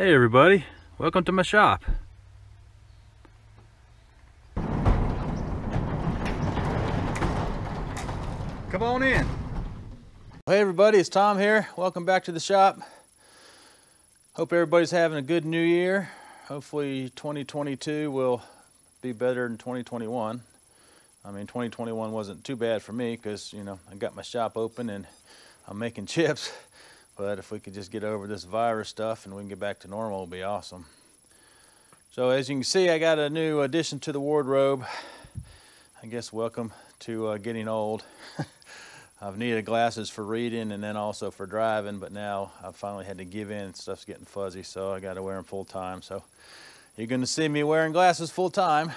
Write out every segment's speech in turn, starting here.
Hey everybody, welcome to my shop. Come on in. Hey everybody, it's Tom here. Welcome back to the shop. Hope everybody's having a good new year. Hopefully 2022 will be better than 2021. I mean 2021 wasn't too bad for me because you know I got my shop open and I'm making chips. But if we could just get over this virus stuff and we can get back to normal, it'll be awesome. So as you can see, I got a new addition to the wardrobe. I guess welcome to uh, getting old. I've needed glasses for reading and then also for driving, but now I've finally had to give in. Stuff's getting fuzzy, so I got to wear them full time. So you're going to see me wearing glasses full time.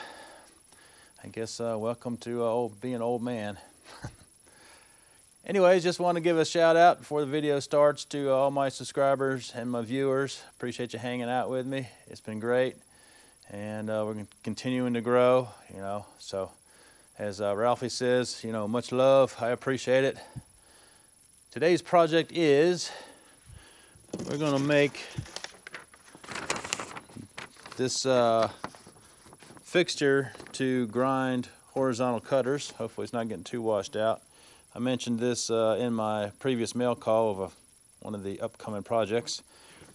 I guess uh, welcome to uh, old, being an old man. Anyways, just want to give a shout out before the video starts to all my subscribers and my viewers. Appreciate you hanging out with me. It's been great. And uh, we're continuing to grow, you know. So as uh, Ralphie says, you know, much love. I appreciate it. Today's project is we're going to make this uh, fixture to grind horizontal cutters. Hopefully it's not getting too washed out. I mentioned this uh, in my previous mail call of a, one of the upcoming projects.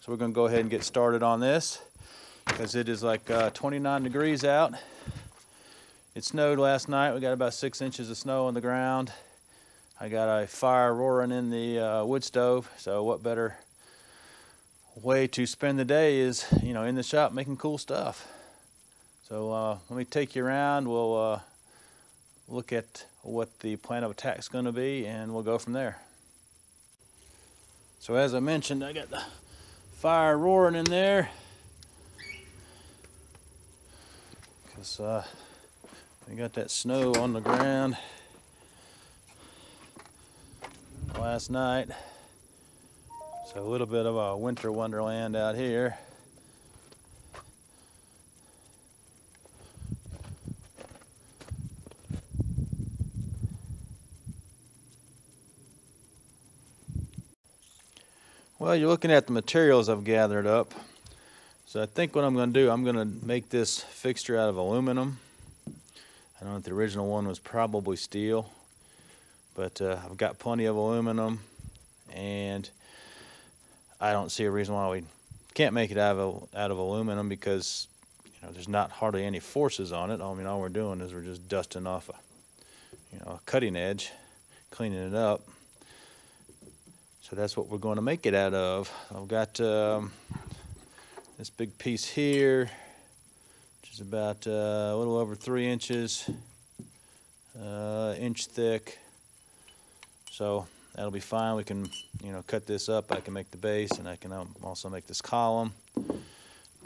So we're going to go ahead and get started on this because it is like uh, 29 degrees out. It snowed last night. We got about six inches of snow on the ground. I got a fire roaring in the uh, wood stove. So what better way to spend the day is, you know, in the shop making cool stuff. So uh, let me take you around. We'll uh, look at what the plan of attack is going to be and we'll go from there. So as I mentioned, I got the fire roaring in there because uh, we got that snow on the ground last night. So a little bit of a winter wonderland out here. Well, you're looking at the materials I've gathered up. So I think what I'm going to do, I'm going to make this fixture out of aluminum. I don't know if the original one was probably steel, but uh, I've got plenty of aluminum and I don't see a reason why we can't make it out of, out of aluminum because you know there's not hardly any forces on it. I mean all we're doing is we're just dusting off a you know a cutting edge, cleaning it up. So that's what we're going to make it out of. I've got um, this big piece here, which is about uh, a little over three inches, uh, inch thick. So that'll be fine. We can, you know, cut this up. I can make the base, and I can um, also make this column.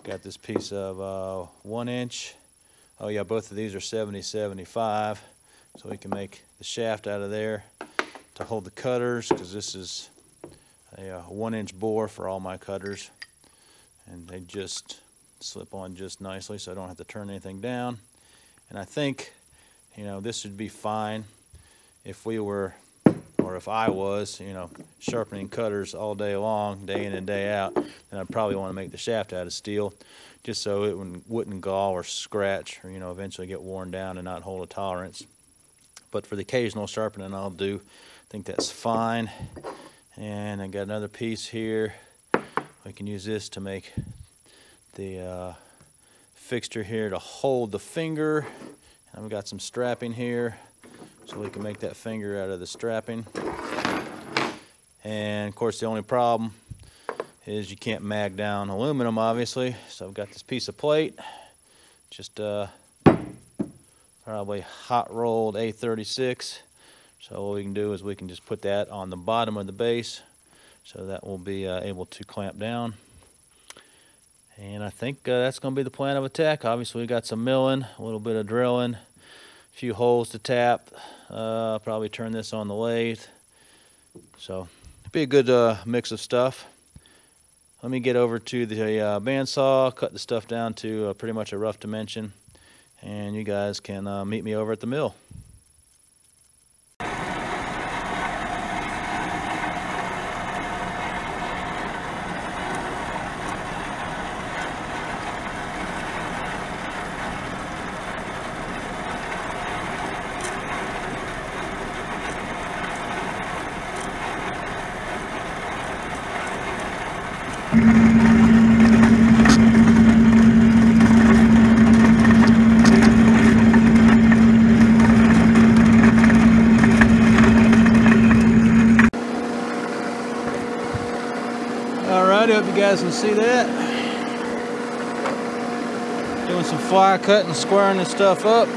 Got this piece of uh, one inch. Oh yeah, both of these are 70, 75. So we can make the shaft out of there to hold the cutters, because this is a uh, one inch bore for all my cutters. And they just slip on just nicely so I don't have to turn anything down. And I think you know this would be fine if we were or if I was you know sharpening cutters all day long day in and day out then I'd probably want to make the shaft out of steel just so it wouldn't, wouldn't gall or scratch or you know eventually get worn down and not hold a tolerance. But for the occasional sharpening I'll do. I think that's fine and I got another piece here. We can use this to make the uh, fixture here to hold the finger. And we've got some strapping here so we can make that finger out of the strapping. And of course the only problem is you can't mag down aluminum obviously. So I've got this piece of plate, just uh, probably hot rolled A36 so what we can do is we can just put that on the bottom of the base so that we'll be uh, able to clamp down. And I think uh, that's going to be the plan of attack. Obviously we got some milling, a little bit of drilling, a few holes to tap. Uh, probably turn this on the lathe. So be a good uh, mix of stuff. Let me get over to the uh, bandsaw, cut the stuff down to uh, pretty much a rough dimension, and you guys can uh, meet me over at the mill. Alright, hope you guys can see that. Doing some fly cutting, squaring this stuff up.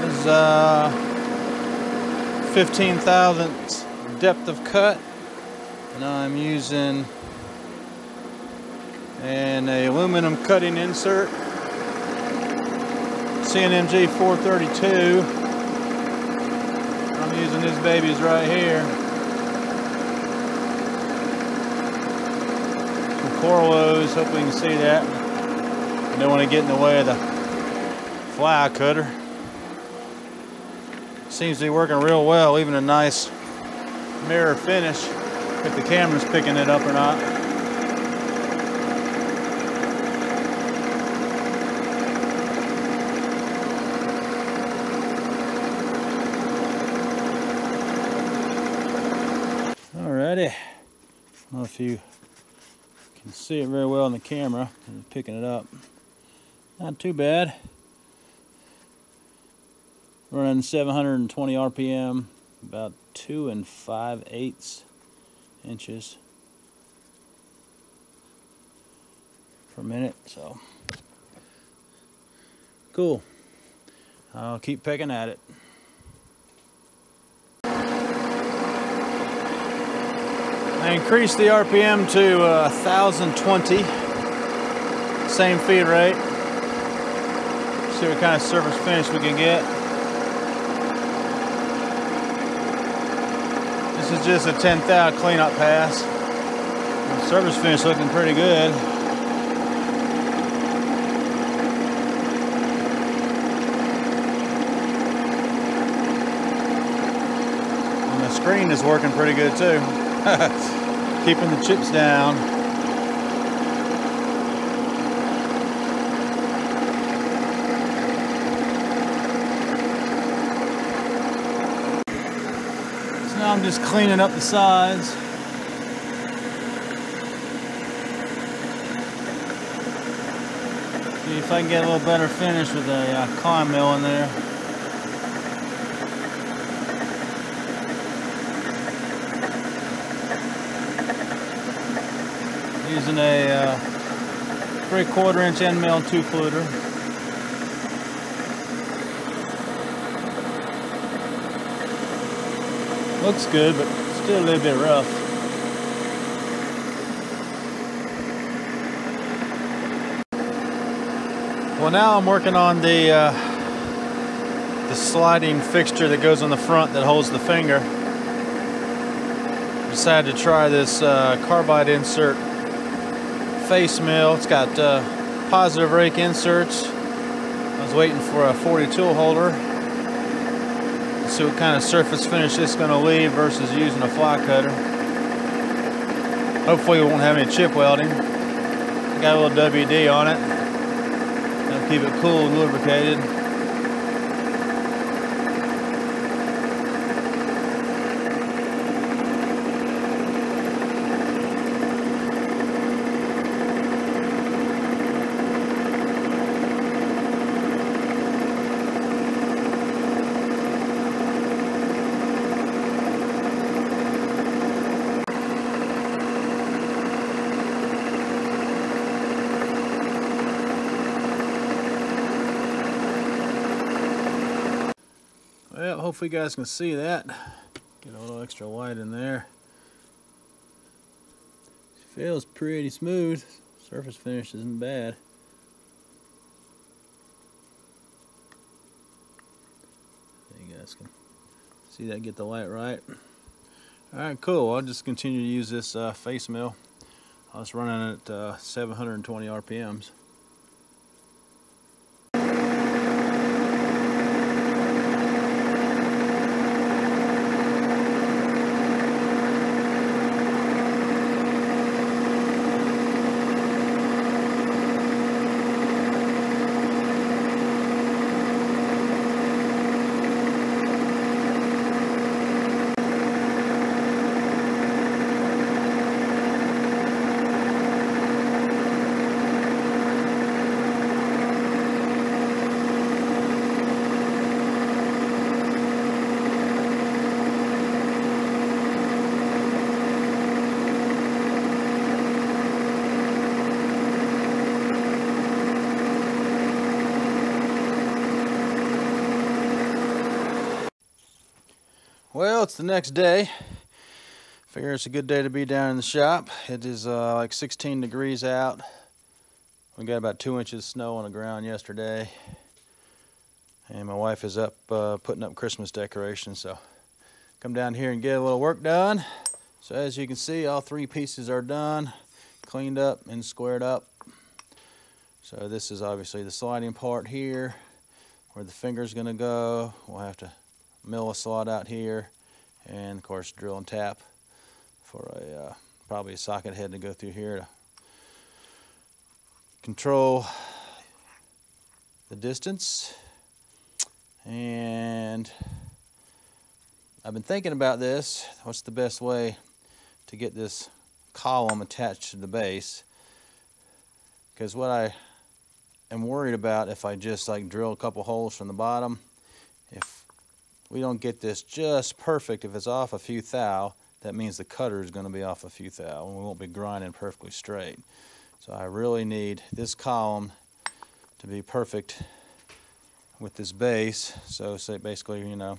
This is uh, 15 thousandths depth of cut. And I'm using an aluminum cutting insert. CNMG 432. I'm using these babies right here. Corlos, hope we can see that. Don't want to get in the way of the fly cutter. Seems to be working real well, even a nice mirror finish, if the camera's picking it up or not. Alrighty. I don't if see it very well in the camera. Picking it up. Not too bad. Running 720 RPM, about two and five eighths inches per minute. So cool. I'll keep picking at it. I increased the RPM to uh, 1020, same feed rate. See what kind of surface finish we can get. This is just a 10 thou cleanup pass. The surface finish looking pretty good. And the screen is working pretty good too. keeping the chips down. So now I'm just cleaning up the sides. See if I can get a little better finish with a uh, mill in there. Using a uh, three quarter inch end mill two fluter. Looks good, but still a little bit rough. Well, now I'm working on the uh, the sliding fixture that goes on the front that holds the finger. Decided to try this uh, carbide insert face mill. It's got uh, positive rake inserts. I was waiting for a 40 tool holder. Let's see what kind of surface finish it's going to leave versus using a fly cutter. Hopefully we won't have any chip welding. Got a little WD on it. That'll keep it cool and lubricated. Well, hopefully you guys can see that. Get a little extra light in there. Feels pretty smooth. Surface finish isn't bad. You guys can see that, get the light right. Alright, cool. I'll just continue to use this uh, face mill. I was running at uh, 720 RPMs. It's the next day. Figure it's a good day to be down in the shop. It is uh, like 16 degrees out. We got about two inches of snow on the ground yesterday. And my wife is up uh, putting up Christmas decorations, so come down here and get a little work done. So as you can see, all three pieces are done, cleaned up and squared up. So this is obviously the sliding part here, where the finger's gonna go. We'll have to mill a slot out here, and of course drill and tap for a uh, probably a socket head to go through here to control the distance. And I've been thinking about this. What's the best way to get this column attached to the base? Because what I am worried about if I just like drill a couple holes from the bottom we don't get this just perfect if it's off a few thou that means the cutter is going to be off a few thou and we won't be grinding perfectly straight so I really need this column to be perfect with this base. So say basically, you know,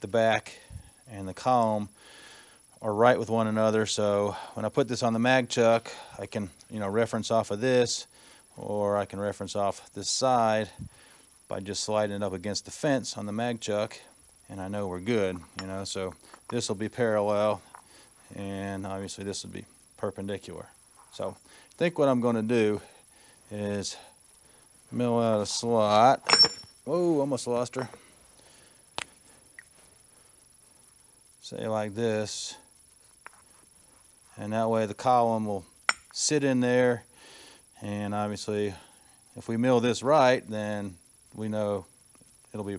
the back and the column are right with one another. So when I put this on the mag chuck, I can, you know, reference off of this or I can reference off this side by just sliding it up against the fence on the mag chuck and I know we're good, you know, so this will be parallel and obviously this will be perpendicular. So I think what I'm going to do is mill out a slot. Whoa, almost lost her. Say like this. And that way the column will sit in there. And obviously, if we mill this right, then we know it'll be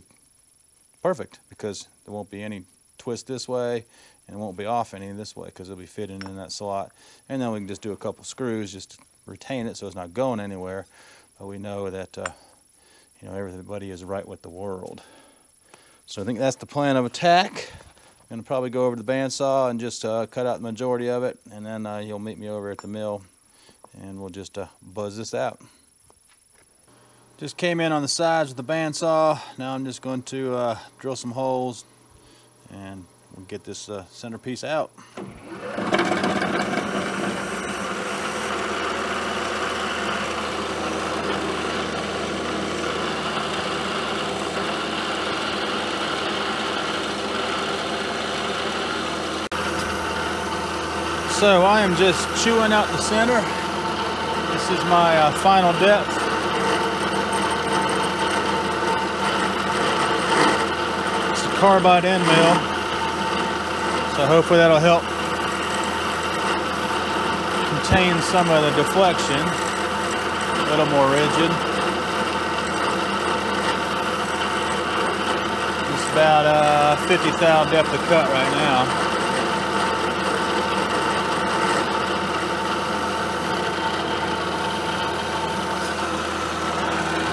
perfect because there won't be any twist this way and it won't be off any this way because it'll be fitting in that slot. And then we can just do a couple screws just to retain it so it's not going anywhere. But we know that uh, you know everybody is right with the world. So I think that's the plan of attack. I'm going to probably go over to the bandsaw and just uh, cut out the majority of it, and then uh, you'll meet me over at the mill, and we'll just uh, buzz this out. Just came in on the sides with the bandsaw. Now I'm just going to uh, drill some holes and we'll get this uh, centerpiece out. So I am just chewing out the center. This is my uh, final depth. It's a carbide end mill. So hopefully that'll help contain some of the deflection. A little more rigid. It's about uh, 50 thou depth of cut right now.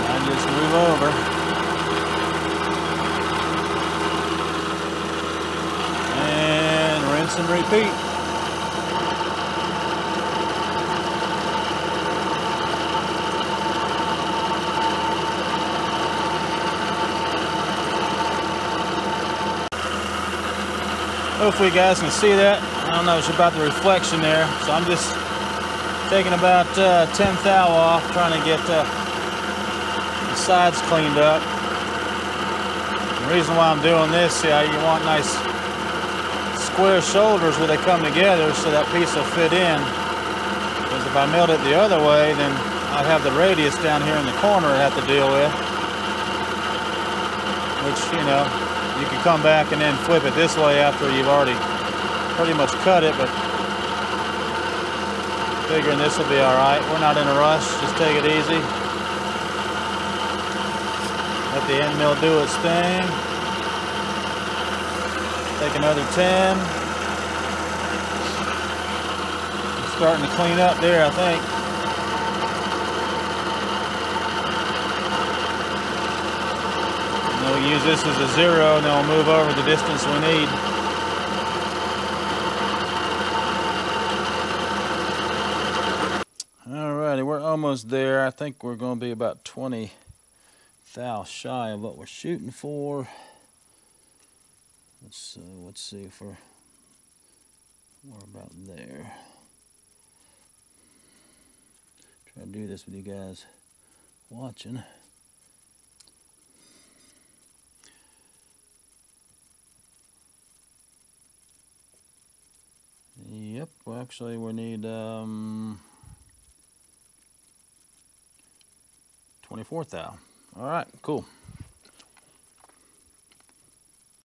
I just move over. Rinse and repeat. Hopefully you guys can see that. I don't know, it's about the reflection there. So I'm just taking about uh, 10 thou off, trying to get uh, the sides cleaned up. The reason why I'm doing this, how you want nice square shoulders where they come together so that piece will fit in. Because if I milled it the other way, then I'd have the radius down here in the corner I have to deal with. Which, you know, you can come back and then flip it this way after you've already pretty much cut it, but figuring this will be all right. We're not in a rush, just take it easy. Let the end mill do its thing. Take another 10. starting to clean up there, I think. We'll use this as a zero and then we'll move over the distance we need. Alrighty, we're almost there. I think we're going to be about 20 thou shy of what we're shooting for. Let's uh, let's see if we're we're about there. Try to do this with you guys watching. Yep, well actually we need um 24 thou. All right, cool.